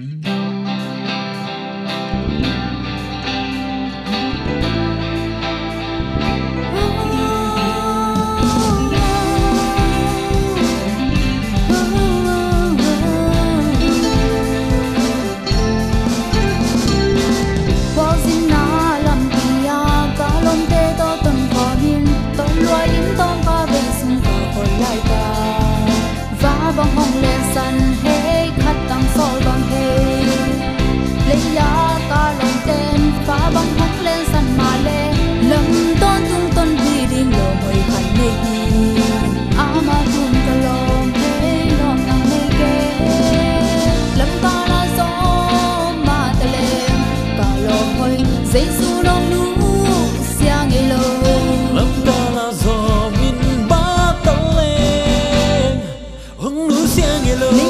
Mm-hmm. yellow.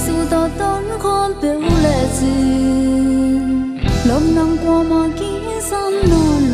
笑到端看表列字，浪浪過望見心內。